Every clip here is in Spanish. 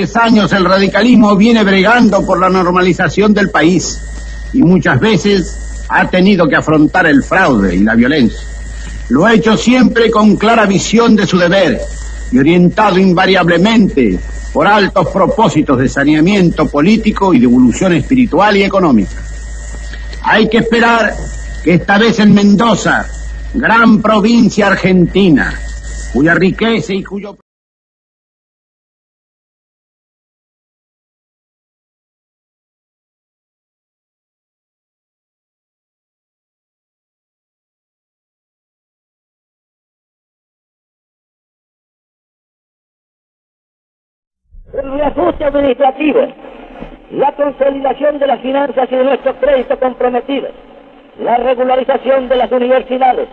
Y hace 10 años el radicalismo viene bregando por la normalización del país y muchas veces ha tenido que afrontar el fraude y la violencia. Lo ha hecho siempre con clara visión de su deber y orientado invariablemente por altos propósitos de saneamiento político y de evolución espiritual y económica. Hay que esperar que esta vez en Mendoza, gran provincia argentina, cuya riqueza y cuyo... el reajuste administrativo, la consolidación de las finanzas y de nuestros créditos comprometidos, la regularización de las universidades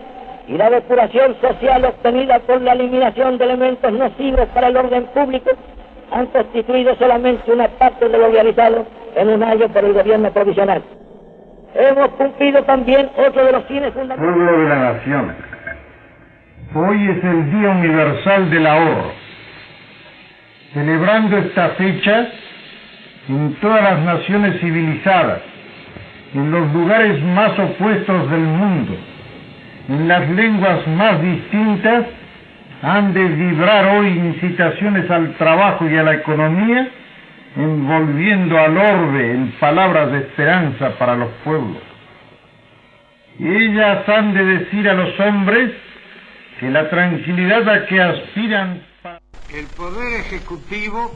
y la depuración social obtenida por la eliminación de elementos nocivos para el orden público han constituido solamente una parte de lo realizado en un año por el gobierno provisional. Hemos cumplido también otro de los fines fundamentales. Pueblo de la nación, hoy es el Día Universal del Ahorro celebrando esta fecha en todas las naciones civilizadas, en los lugares más opuestos del mundo, en las lenguas más distintas, han de vibrar hoy incitaciones al trabajo y a la economía, envolviendo al orbe en palabras de esperanza para los pueblos. Ellas han de decir a los hombres que la tranquilidad a que aspiran el Poder Ejecutivo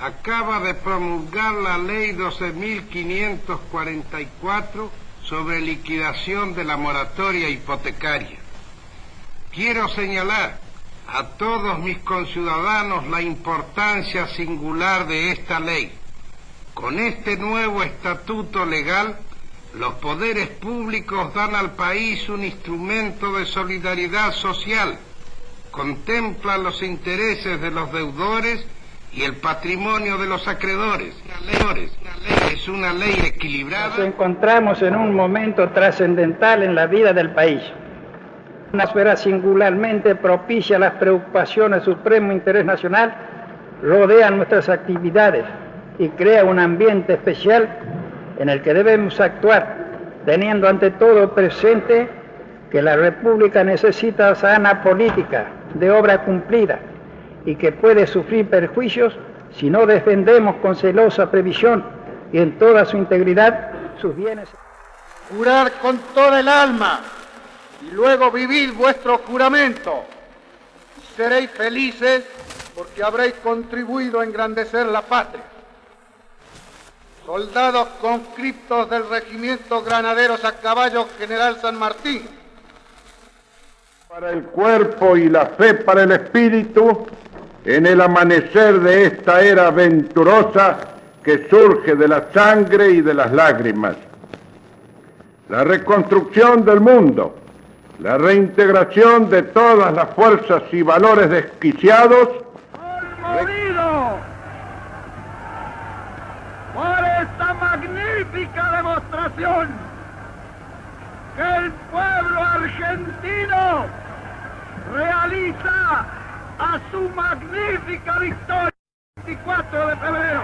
acaba de promulgar la Ley 12.544 sobre liquidación de la moratoria hipotecaria. Quiero señalar a todos mis conciudadanos la importancia singular de esta ley. Con este nuevo estatuto legal, los poderes públicos dan al país un instrumento de solidaridad social contempla los intereses de los deudores y el patrimonio de los acreedores. La ley, es una ley equilibrada. Nos encontramos en un momento trascendental en la vida del país. Una esfera singularmente propicia a las preocupaciones supremo interés nacional rodea nuestras actividades y crea un ambiente especial en el que debemos actuar, teniendo ante todo presente que la República necesita sana política, de obra cumplida y que puede sufrir perjuicios si no defendemos con celosa previsión y en toda su integridad sus bienes. Jurar con toda el alma y luego vivir vuestro juramento. Seréis felices porque habréis contribuido a engrandecer la patria. Soldados conscriptos del Regimiento Granaderos a Caballo General San Martín para el cuerpo y la fe para el espíritu en el amanecer de esta era venturosa que surge de la sangre y de las lágrimas. La reconstrucción del mundo, la reintegración de todas las fuerzas y valores desquiciados. ¡Conmovido por esta magnífica demostración que el pueblo argentino realiza a su magnífica victoria el 24 de febrero.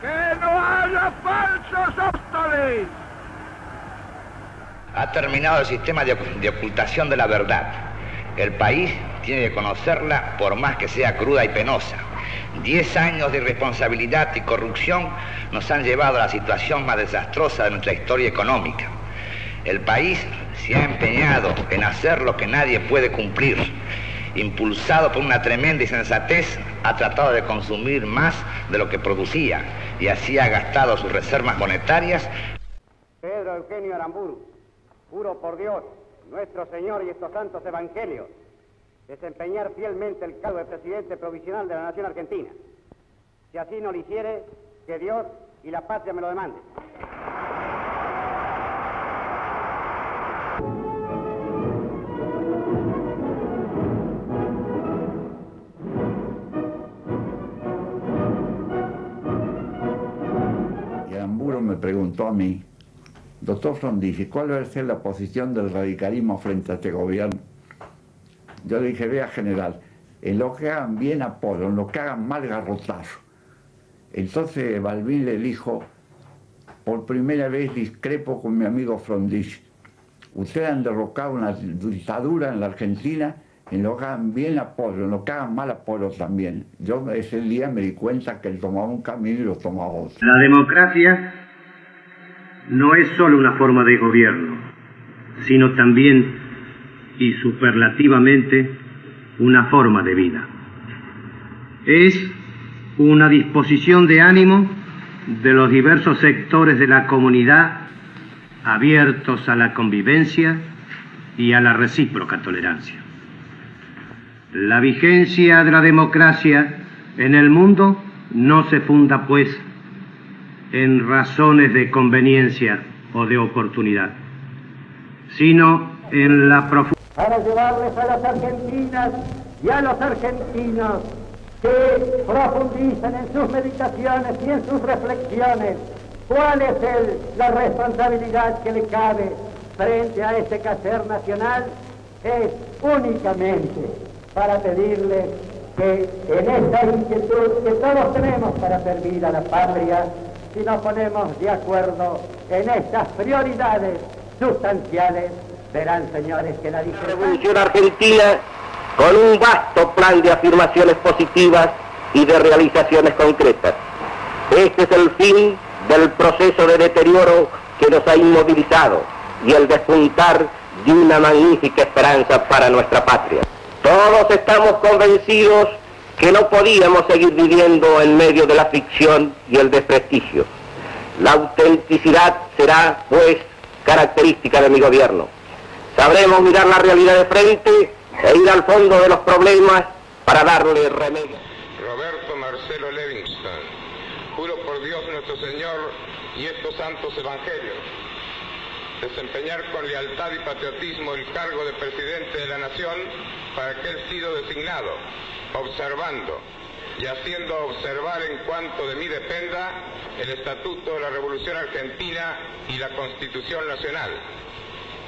¡Que no haya falsos apóstoles! Ha terminado el sistema de, de ocultación de la verdad. El país tiene que conocerla por más que sea cruda y penosa. Diez años de irresponsabilidad y corrupción nos han llevado a la situación más desastrosa de nuestra historia económica. El país se ha empeñado en hacer lo que nadie puede cumplir. Impulsado por una tremenda insensatez, ha tratado de consumir más de lo que producía y así ha gastado sus reservas monetarias. Pedro Eugenio Aramburu, juro por Dios, nuestro Señor y estos santos evangelios, desempeñar fielmente el cargo de presidente provisional de la Nación Argentina. Si así no lo hiciere, que Dios y la patria me lo demanden. Y Amburo me preguntó a mí doctor Frondizi, ¿cuál va a ser la posición del radicalismo frente a este gobierno? Yo le dije, vea general, en lo que hagan bien apoyo, en lo que hagan mal garrotazo. Entonces Balbín le dijo, por primera vez discrepo con mi amigo Frondizi. Ustedes han derrocado una dictadura en la Argentina, en lo que hagan bien apoyo, en lo que hagan mal apoyo también. Yo ese día me di cuenta que él tomaba un camino y lo tomaba otro. La democracia no es solo una forma de gobierno, sino también y superlativamente una forma de vida. Es una disposición de ánimo de los diversos sectores de la comunidad abiertos a la convivencia y a la recíproca tolerancia. La vigencia de la democracia en el mundo no se funda, pues, en razones de conveniencia o de oportunidad, sino en la profundidad. Para llevarles a las argentinas y a los argentinos que profundicen en sus meditaciones y en sus reflexiones cuál es el, la responsabilidad que le cabe frente a este cacer nacional, es únicamente para pedirle que en esta inquietud que todos tenemos para servir a la patria, si nos ponemos de acuerdo en estas prioridades sustanciales, verán, señores, que la Revolución Argentina, con un vasto plan de afirmaciones positivas y de realizaciones concretas. Este es el fin del proceso de deterioro que nos ha inmovilizado y el despuntar de una magnífica esperanza para nuestra patria. Todos estamos convencidos que no podíamos seguir viviendo en medio de la ficción y el desprestigio. La autenticidad será, pues, característica de mi gobierno. Sabremos mirar la realidad de frente e ir al fondo de los problemas para darle remedio. Roberto Marcelo Levingston, juro por Dios nuestro Señor y estos santos evangelios, desempeñar con lealtad y patriotismo el cargo de presidente de la nación para que he sido designado, observando y haciendo observar en cuanto de mí dependa el Estatuto de la Revolución Argentina y la Constitución Nacional.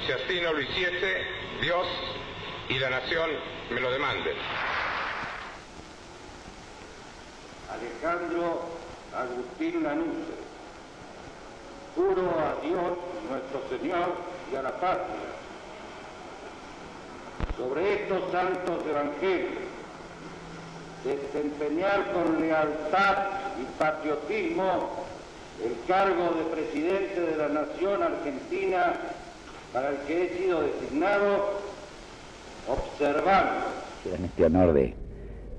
Si así no Dios y la nación me lo demanden. Alejandro Agustín Lanuse, juro a Dios nuestro Señor y a la patria, sobre estos santos evangelios, desempeñar con lealtad y patriotismo el cargo de presidente de la Nación Argentina para el que he sido designado, observando. Este honor de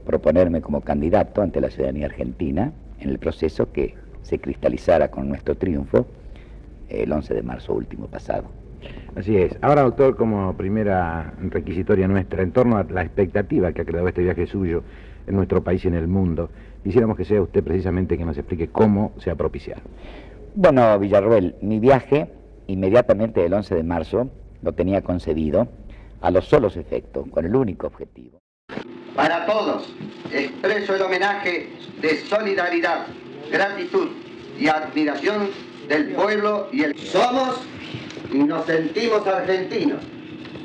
proponerme como candidato ante la ciudadanía argentina en el proceso que se cristalizara con nuestro triunfo el 11 de marzo último pasado. Así es. Ahora, doctor, como primera requisitoria nuestra, en torno a la expectativa que ha creado este viaje suyo en nuestro país y en el mundo, quisiéramos que sea usted precisamente que nos explique cómo se ha propiciado. Bueno, Villarroel, mi viaje, inmediatamente del 11 de marzo, lo tenía concebido a los solos efectos, con el único objetivo. Para todos, expreso el homenaje de solidaridad, gratitud y admiración del pueblo y el... Somos y nos sentimos argentinos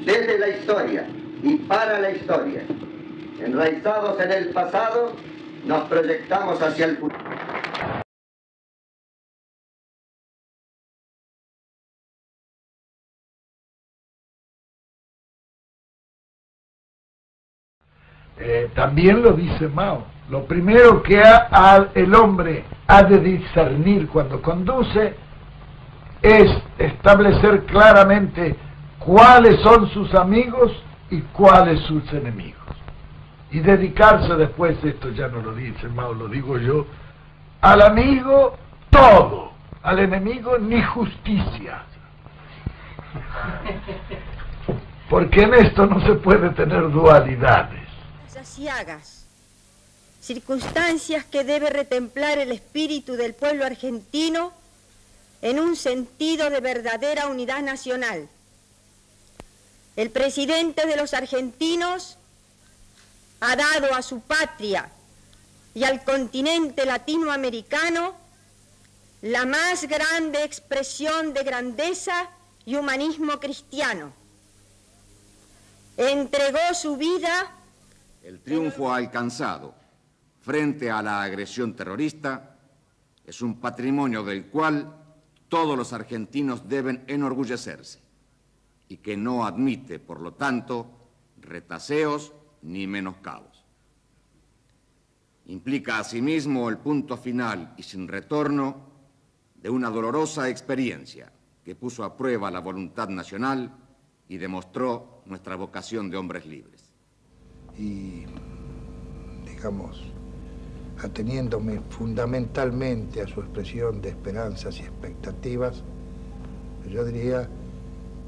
desde la historia y para la historia. Enraizados en el pasado, nos proyectamos hacia el futuro. Eh, también lo dice Mao. Lo primero que ha, el hombre ha de discernir cuando conduce es establecer claramente cuáles son sus amigos y cuáles sus enemigos. Y dedicarse después, esto ya no lo dice Mao, lo digo yo, al amigo todo, al enemigo ni justicia. Porque en esto no se puede tener dualidades. Circunstancias que debe retemplar el espíritu del pueblo argentino en un sentido de verdadera unidad nacional. El presidente de los argentinos ha dado a su patria y al continente latinoamericano la más grande expresión de grandeza y humanismo cristiano. Entregó su vida. El triunfo alcanzado frente a la agresión terrorista es un patrimonio del cual todos los argentinos deben enorgullecerse y que no admite, por lo tanto, retaseos ni menoscabos. Implica asimismo el punto final y sin retorno de una dolorosa experiencia que puso a prueba la voluntad nacional y demostró nuestra vocación de hombres libres. Y, digamos, ateniéndome fundamentalmente a su expresión de esperanzas y expectativas, yo diría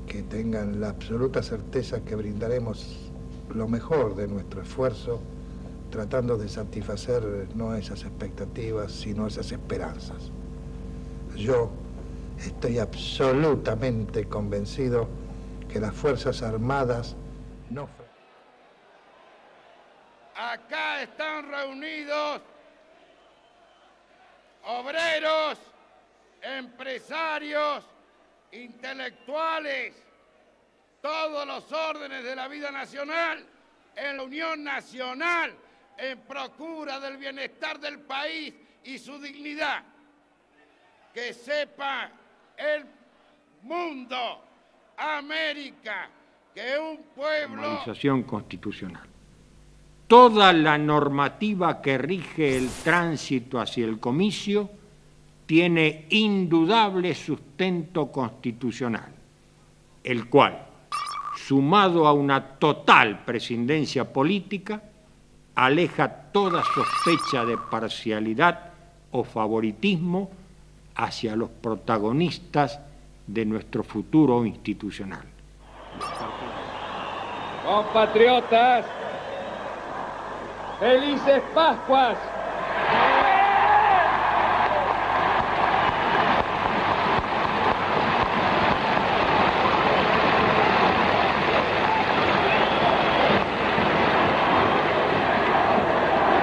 que tengan la absoluta certeza que brindaremos lo mejor de nuestro esfuerzo tratando de satisfacer no esas expectativas, sino esas esperanzas. Yo estoy absolutamente convencido que las Fuerzas Armadas no... Acá están reunidos obreros, empresarios, intelectuales, todos los órdenes de la vida nacional en la Unión Nacional en procura del bienestar del país y su dignidad. Que sepa el mundo, América, que un pueblo... Normalización constitucional. Toda la normativa que rige el tránsito hacia el comicio tiene indudable sustento constitucional, el cual, sumado a una total prescindencia política, aleja toda sospecha de parcialidad o favoritismo hacia los protagonistas de nuestro futuro institucional. Compatriotas, felices Pascuas.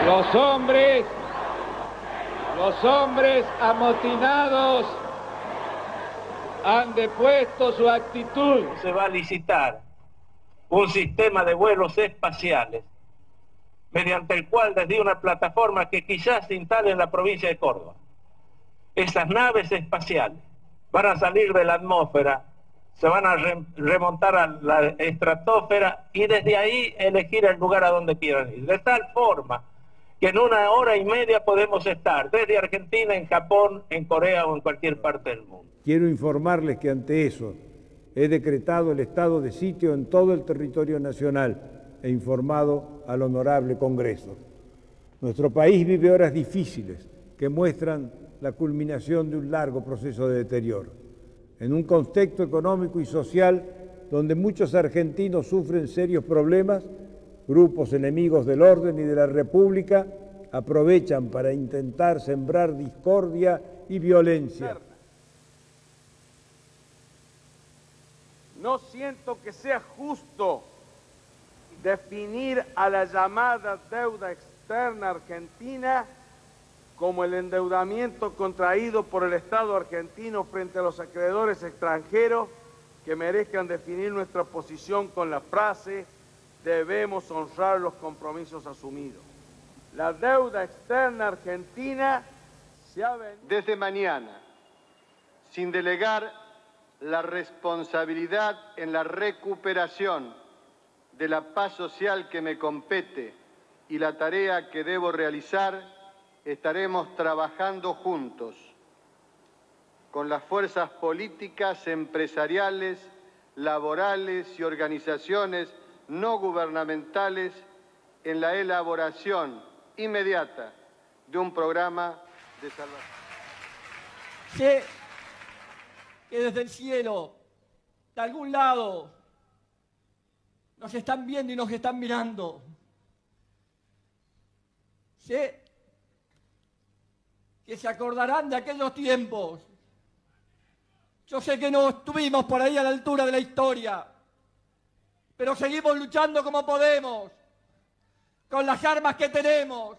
Los hombres, los hombres amotinados han depuesto su actitud. Se va a licitar un sistema de vuelos espaciales mediante el cual desde una plataforma que quizás se instale en la provincia de Córdoba, esas naves espaciales van a salir de la atmósfera, se van a remontar a la estratosfera y desde ahí elegir el lugar a donde quieran ir. De tal forma que en una hora y media podemos estar desde Argentina, en Japón, en Corea o en cualquier parte del mundo. Quiero informarles que ante eso he decretado el estado de sitio en todo el territorio nacional e informado al honorable Congreso. Nuestro país vive horas difíciles que muestran la culminación de un largo proceso de deterioro. En un contexto económico y social donde muchos argentinos sufren serios problemas, grupos enemigos del orden y de la República aprovechan para intentar sembrar discordia y violencia. No siento que sea justo definir a la llamada deuda externa argentina como el endeudamiento contraído por el Estado argentino frente a los acreedores extranjeros que merezcan definir nuestra posición con la frase debemos honrar los compromisos asumidos. La deuda externa argentina se ha venido... Desde mañana, sin delegar la responsabilidad en la recuperación de la paz social que me compete y la tarea que debo realizar, estaremos trabajando juntos con las fuerzas políticas, empresariales, laborales y organizaciones no gubernamentales en la elaboración inmediata de un programa de salvación. Sé que desde el cielo, de algún lado, nos están viendo y nos están mirando. Sé que se acordarán de aquellos tiempos. Yo sé que no estuvimos por ahí a la altura de la historia pero seguimos luchando como podemos, con las armas que tenemos,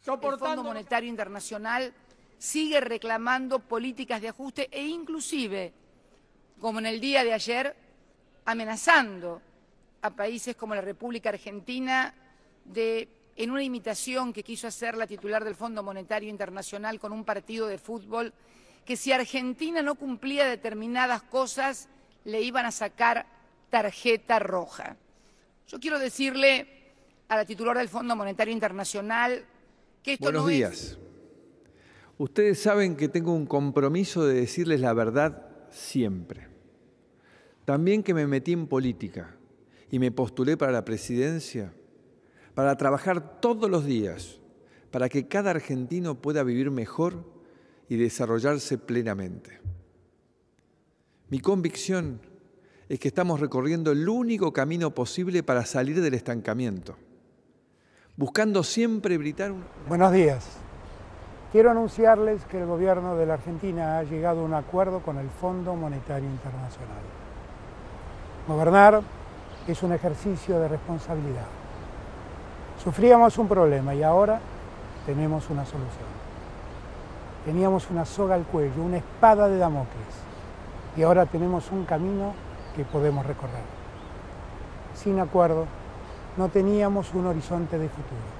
soportando. El Fondo Monetario Internacional sigue reclamando políticas de ajuste e inclusive, como en el día de ayer, amenazando a países como la República Argentina de, en una imitación que quiso hacer la titular del Fondo Monetario Internacional con un partido de fútbol, que si Argentina no cumplía determinadas cosas, le iban a sacar tarjeta roja. Yo quiero decirle a la titular del Fondo Monetario Internacional que esto Buenos no días. es... Ustedes saben que tengo un compromiso de decirles la verdad siempre. También que me metí en política y me postulé para la presidencia para trabajar todos los días para que cada argentino pueda vivir mejor y desarrollarse plenamente. Mi convicción es que estamos recorriendo el único camino posible para salir del estancamiento, buscando siempre gritar un... Buenos días. Quiero anunciarles que el gobierno de la Argentina ha llegado a un acuerdo con el Fondo Monetario Internacional. Gobernar es un ejercicio de responsabilidad. Sufríamos un problema y ahora tenemos una solución. Teníamos una soga al cuello, una espada de Damocles y ahora tenemos un camino que podemos recorrer. Sin acuerdo, no teníamos un horizonte de futuro.